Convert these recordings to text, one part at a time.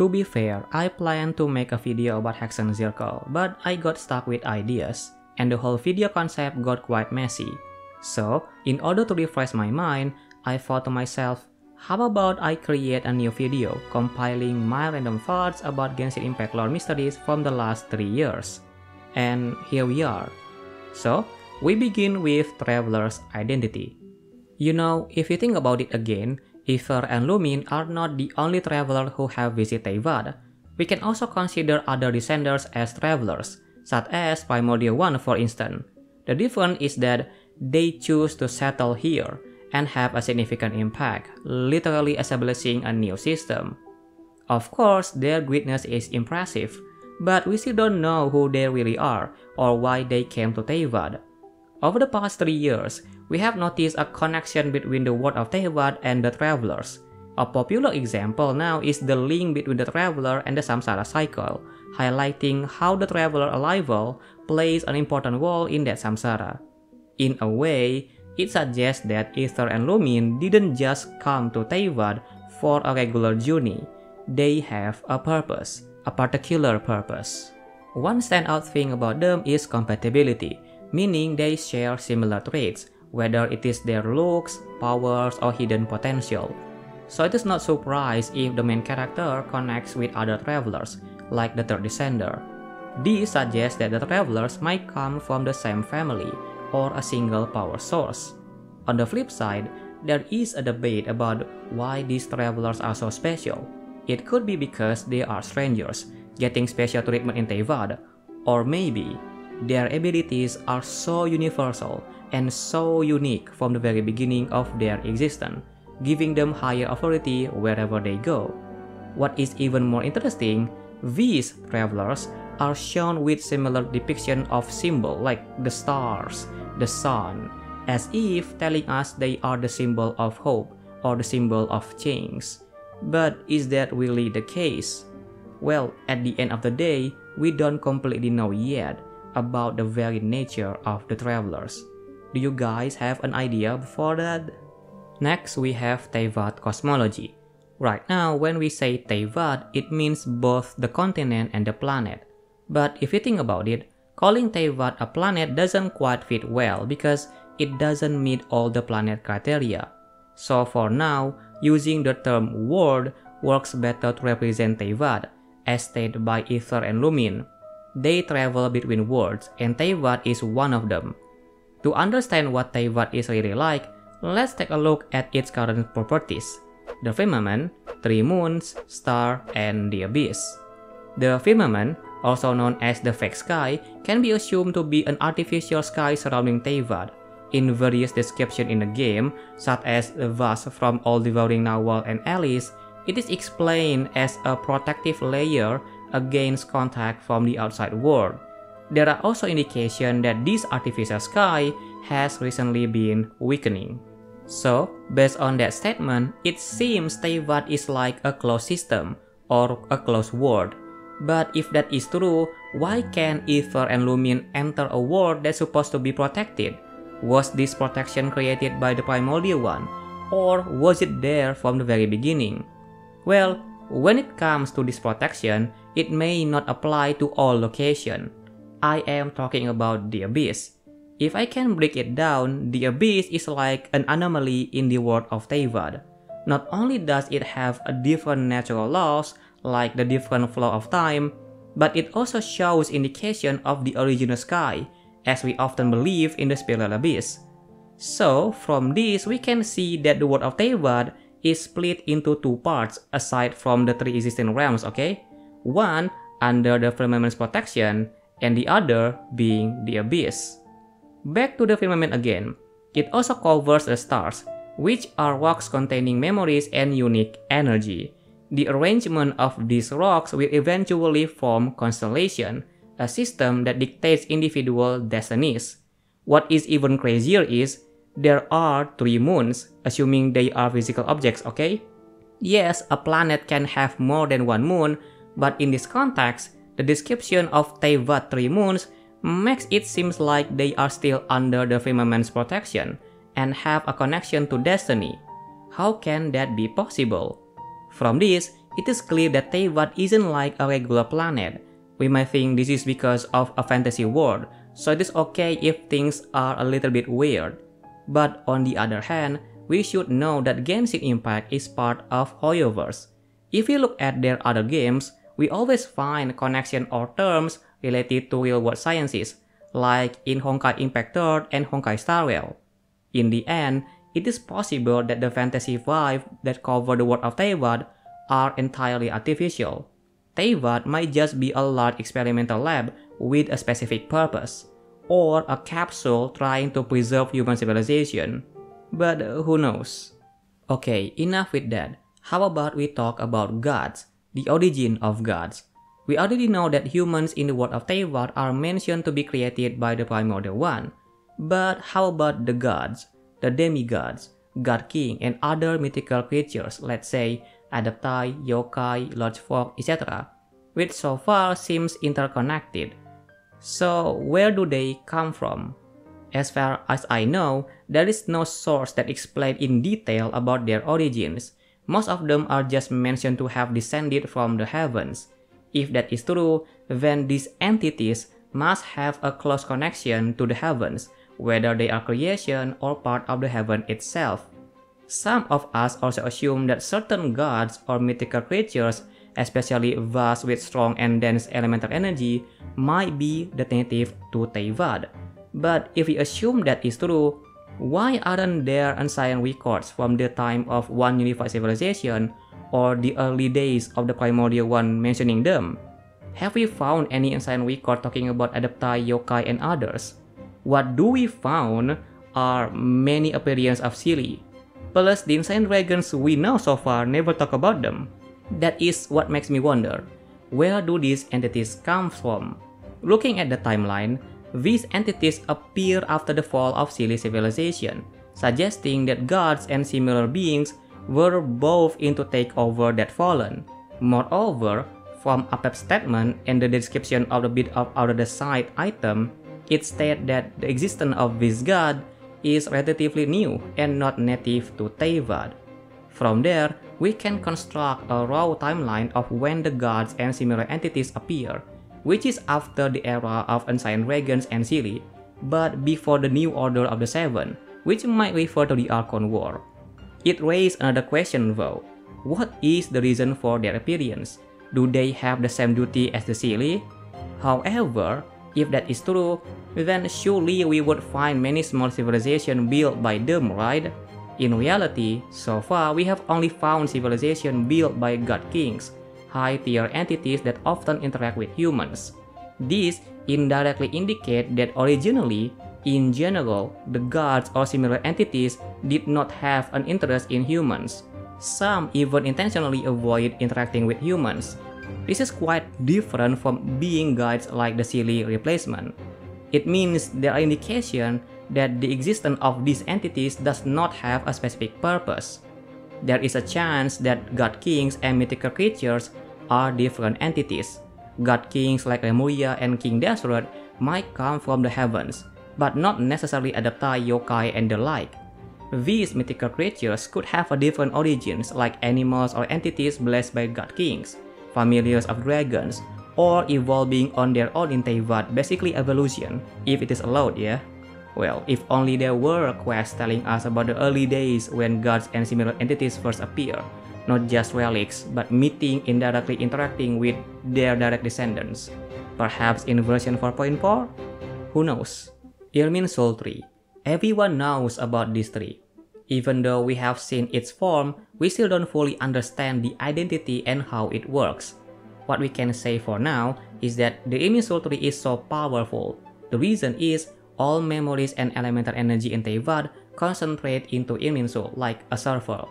To be fair, I planned to make a video about Hexenzirkel, but I got stuck with ideas, and the whole video concept got quite messy. So, in order to refresh my mind, I thought to myself, how about I create a new video compiling my random thoughts about Genshin Impact lore mysteries from the last 3 years. And here we are. So, we begin with Traveler's Identity. You know, if you think about it again, Aether and Lumine are not the only travelers who have visited Teyvat. We can also consider other descendants as travelers, such as Primordial One for instance. The difference is that they choose to settle here and have a significant impact, literally establishing a new system. Of course, their greatness is impressive, but we still don't know who they really are or why they came to Teyvat. Over the past three years, we have noticed a connection between the world of Teyvat and the travelers. A popular example now is the link between the traveler and the samsara cycle, highlighting how the traveler arrival plays an important role in that samsara. In a way, it suggests that Aether and Lumine didn't just come to Teyvat for a regular journey. They have a purpose, a particular purpose. One standout thing about them is compatibility, meaning they share similar traits, whether it is their looks, powers, or hidden potential. So it is not surprise if the main character connects with other travelers, like the third descender. This suggests that the travelers might come from the same family or a single power source. On the flip side, there is a debate about why these travelers are so special. It could be because they are strangers, getting special treatment in Teyvat, or maybe their abilities are so universal and so unique from the very beginning of their existence, giving them higher authority wherever they go. What is even more interesting, these travelers are shown with similar depiction of symbol like the stars, the sun, as if telling us they are the symbol of hope or the symbol of change. But is that really the case? Well, at the end of the day, we don't completely know yet about the very nature of the travelers. Do you guys have an idea before that? Next, we have Teyvat cosmology. Right now, when we say Teyvat, it means both the continent and the planet. But if you think about it, calling Teyvat a planet doesn't quite fit well because it doesn't meet all the planet criteria. So for now, using the term world works better to represent Teyvat, as stated by Aether and Lumine. They travel between worlds and Teyvat is one of them. To understand what Teyvat is really like, let's take a look at its current properties. The firmament, three moons, star, and the abyss. The firmament, also known as the fake sky, can be assumed to be an artificial sky surrounding Teyvat. In various descriptions in the game, such as the vast from All Devouring Narwhal and Alice, it is explained as a protective layer against contact from the outside world. There are also indications that this artificial sky has recently been weakening. So, based on that statement, it seems Teyvat is like a closed system or a closed world. But if that is true, why can Aether and Lumine enter a world that's supposed to be protected? Was this protection created by the Primordial One, or was it there from the very beginning? Well, when it comes to this protection, it may not apply to all locations. I am talking about the Abyss. If I can break it down, the Abyss is like an anomaly in the world of Teyvat. Not only does it have a different natural laws, like the different flow of time, but it also shows indication of the original sky, as we often believe in the spiral abyss. So, from this we can see that the world of Teyvat is split into two parts aside from the three existing realms, okay? One under the firmament's protection, and the other being the abyss. Back to the firmament again, it also covers the stars, which are rocks containing memories and unique energy. The arrangement of these rocks will eventually form constellation, a system that dictates individual destinies. What is even crazier is, there are three moons, assuming they are physical objects, okay? Yes, a planet can have more than one moon, but in this context, the description of Teyvat three moons makes it seem like they are still under the firmament's protection and have a connection to destiny. How can that be possible? From this, it is clear that Teyvat isn't like a regular planet. We might think this is because of a fantasy world, so it is okay if things are a little bit weird. But on the other hand, we should know that Genshin Impact is part of Hoyoverse. If we look at their other games, we always find connection or terms related to real-world sciences, like in Honkai Impact 3 and Honkai Star Rail. In the end, it is possible that the fantasy vibe that cover the world of Teyvat are entirely artificial. Teyvat might just be a large experimental lab with a specific purpose, or a capsule trying to preserve human civilization. But who knows? Okay, enough with that. How about we talk about gods, the origin of gods? We already know that humans in the world of Teyvat are mentioned to be created by the Primordial One. But how about the gods, the demigods, God King, and other mythical creatures, let's say adepti, yokai, large folk, etc., which so far seems interconnected. So where do they come from? As far as I know, there is no source that explains in detail about their origins. Most of them are just mentioned to have descended from the heavens. If that is true, then these entities must have a close connection to the heavens, whether they are creation or part of the heaven itself. Some of us also assume that certain gods or mythical creatures, especially those with strong and dense elemental energy, might be the native to Teyvat. But if we assume that is true, why aren't there ancient records from the time of one unified civilization or the early days of the primordial one mentioning them? Have we found any ancient record talking about adepti, yokai, and others? What do we found are many appearances of Seelie, Plus, the Insane Dragons we know so far never talk about them. That is what makes me wonder, where do these entities come from? Looking at the timeline, these entities appear after the fall of Seelie civilization, suggesting that gods and similar beings were both in to take over that fallen. Moreover, from Apep's statement and the description of the bit of out of the side item, it states that the existence of this god is relatively new and not native to Teyvat. From there, we can construct a raw timeline of when the gods and similar entities appear, which is after the era of Ancient Dragons and Seelie, but before the New Order of the Seven, which might refer to the Archon War. It raises another question though. What is the reason for their appearance? Do they have the same duty as the Seelie? However, if that is true, then surely we would find many small civilizations built by them, right? In reality, so far we have only found civilizations built by god kings, high-tier entities that often interact with humans. These indirectly indicate that originally, in general, the gods or similar entities did not have an interest in humans. Some even intentionally avoid interacting with humans. This is quite different from being gods like the Seelie replacement. It means there are indications that the existence of these entities does not have a specific purpose. There is a chance that god kings and mythical creatures are different entities. God kings like Lemuria and King Deshret might come from the heavens, but not necessarily adepti, yokai, and the like. These mythical creatures could have a different origins like animals or entities blessed by god kings, familiars of dragons, or evolving on their own in Teyvat, basically evolution, if it is allowed, yeah? Well, if only there were quests telling us about the early days when gods and similar entities first appear, not just relics, but meeting indirectly interacting with their direct descendants. Perhaps in version 4.4? Who knows? Irminsul Tree. Everyone knows about this tree. Even though we have seen its form, we still don't fully understand the identity and how it works. What we can say for now is that the Irminsul tree is so powerful. The reason is all memories and elemental energy in Teyvat concentrate into Irminsul like a server.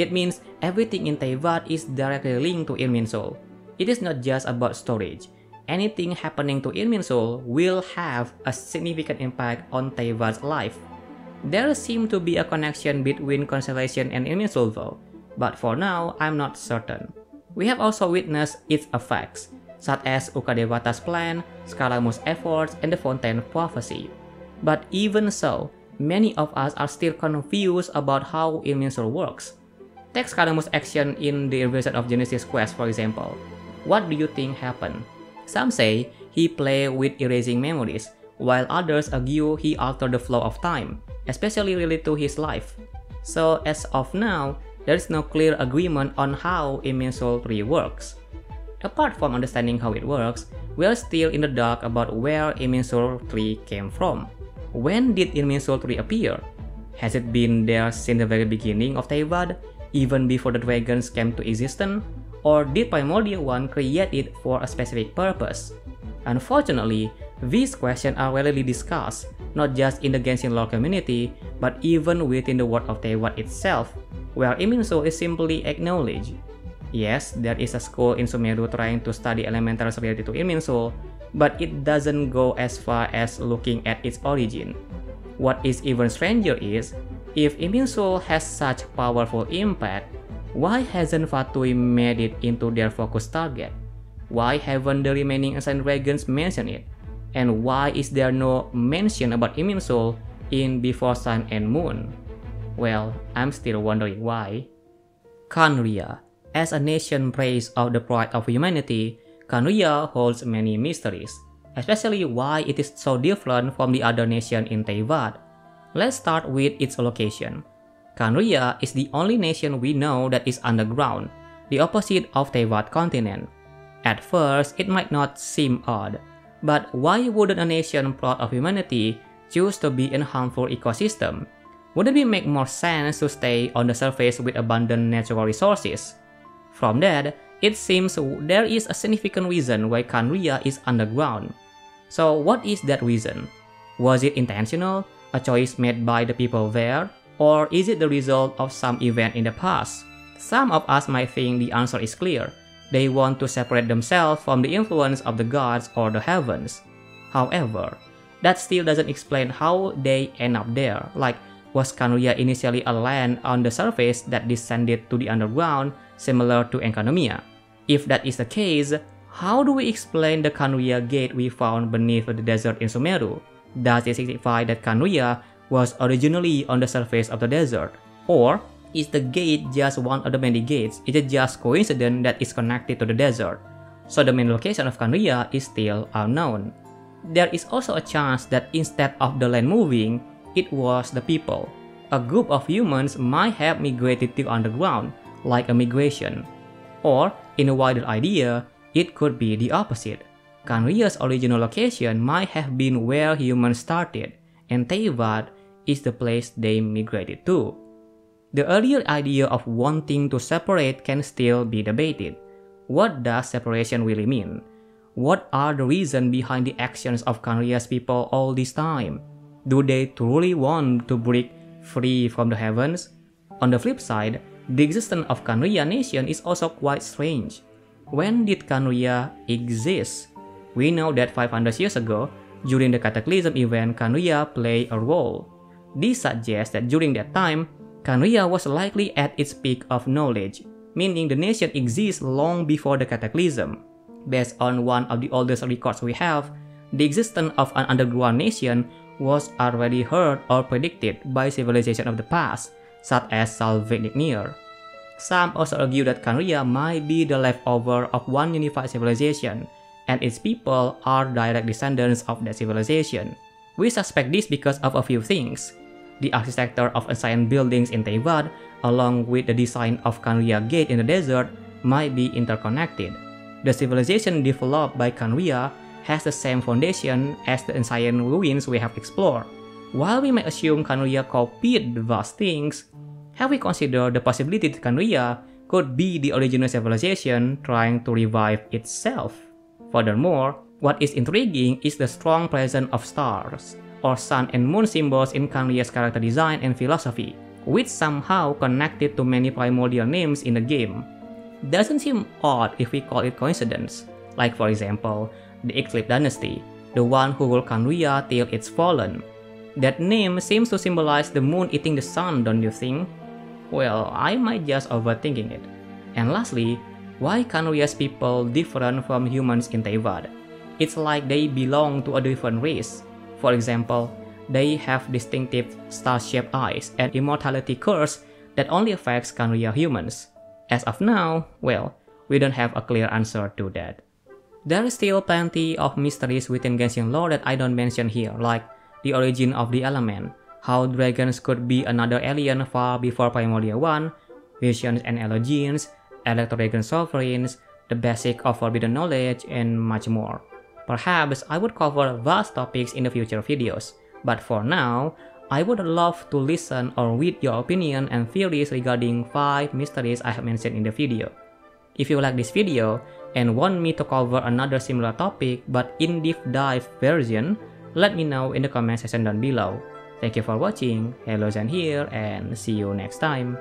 It means everything in Teyvat is directly linked to Irminsul. It is not just about storage. Anything happening to Irminsul will have a significant impact on Teyvat's life. There seems to be a connection between Constellation and Irminsul though, but for now I'm not certain. We have also witnessed its effects, such as Ukadevata's plan, Scaramouche's efforts, and the Fontaine prophecy. But even so, many of us are still confused about how Irminsul works. Take Scaramouche's action in the revelation of Genesis Quest, for example. What do you think happened? Some say he played with erasing memories, while others argue he altered the flow of time, especially related to his life. So as of now, there is no clear agreement on how Irminsul tree works. Apart from understanding how it works, we are still in the dark about where Irminsul tree came from. When did Irminsul tree appear? Has it been there since the very beginning of Teyvat, even before the dragons came to existence? Or did Primordial One create it for a specific purpose? Unfortunately, these questions are rarely discussed, not just in the Genshin lore community, but even within the world of Teyvat itself, where Irminsul is simply acknowledged. Yes, there is a school in Sumeru trying to study elementals related to Irminsul, but it doesn't go as far as looking at its origin. What is even stranger is, if Irminsul has such powerful impact, why hasn't Fatui made it into their focus target? Why haven't the remaining assigned dragons mentioned it? And why is there no mention about Irminsul in Before Sun and Moon? Well, I'm still wondering why. Khaenri'ah as a nation praised of the pride of humanity, Khaenri'ah holds many mysteries, especially why it is so different from the other nations in Teyvat. Let's start with its location. Khaenri'ah is the only nation we know that is underground, the opposite of Teyvat continent. At first, it might not seem odd, but why wouldn't a nation proud of humanity choose to be in a harmful ecosystem? Wouldn't it make more sense to stay on the surface with abundant natural resources? From that, it seems there is a significant reason why Khaenri'ah is underground. So what is that reason? Was it intentional, a choice made by the people there, or is it the result of some event in the past? Some of us might think the answer is clear. They want to separate themselves from the influence of the gods or the heavens. However, that still doesn't explain how they end up there. Like, was Khaenri'ah initially a land on the surface that descended to the underground similar to Enkanomiya. If that is the case, how do we explain the Khaenri'ah gate we found beneath the desert in Sumeru? Does it signify that Khaenri'ah was originally on the surface of the desert? Or is the gate just one of the many gates? Is it just coincidence that it's connected to the desert? So the main location of Khaenri'ah is still unknown. There is also a chance that instead of the land moving, it was the people. A group of humans might have migrated to underground, like a migration. Or, in a wider idea, it could be the opposite. Khaenri'ah's original location might have been where humans started, and Teyvat is the place they migrated to. The earlier idea of wanting to separate can still be debated. What does separation really mean? What are the reasons behind the actions of Khaenri'ah's people all this time? Do they truly want to break free from the heavens? On the flip side, the existence of Khaenri'ah nation is also quite strange. When did Khaenri'ah exist? We know that 500 years ago, during the Cataclysm event, Khaenri'ah played a role. This suggests that during that time, Khaenri'ah was likely at its peak of knowledge, meaning the nation exists long before the Cataclysm. Based on one of the oldest records we have, the existence of an underground nation was already heard or predicted by civilization of the past, such as Salvinignir. Some also argue that Khaenri'ah might be the leftover of one unified civilization, and its people are direct descendants of that civilization. We suspect this because of a few things. The architecture of ancient buildings in Teyvat, along with the design of Khaenri'ah Gate in the desert, might be interconnected. The civilization developed by Khaenri'ah has the same foundation as the ancient ruins we have explored. While we may assume Khaenri'ah copied vast things, have we considered the possibility that Khaenri'ah could be the original civilization trying to revive itself? Furthermore, what is intriguing is the strong presence of stars, or sun and moon symbols in Khaenri'ah's character design and philosophy, which somehow connected to many primordial names in the game. Doesn't seem odd if we call it coincidence, like for example, the Eclipse Dynasty, the one who ruled Khaenri'ah till it's fallen, that name seems to symbolize the moon eating the sun, don't you think? Well, I might just overthinking it. And lastly, why Khaenri'ah's people different from humans in Teyvat? It's like they belong to a different race. For example, they have distinctive star-shaped eyes and immortality curse that only affects Khaenri'ah humans? As of now, well, we don't have a clear answer to that. There is still plenty of mysteries within Genshin lore that I don't mention here, like the origin of the element, how dragons could be another alien far before Primordial 1, visions and Elogenes, Electro Dragon Sovereigns, the basic of forbidden knowledge, and much more. Perhaps I would cover vast topics in the future videos, but for now, I would love to listen or read your opinion and theories regarding 5 mysteries I have mentioned in the video. If you like this video and want me to cover another similar topic but in deep dive version, let me know in the comment section down below. Thank you for watching, hello Zen here, and see you next time.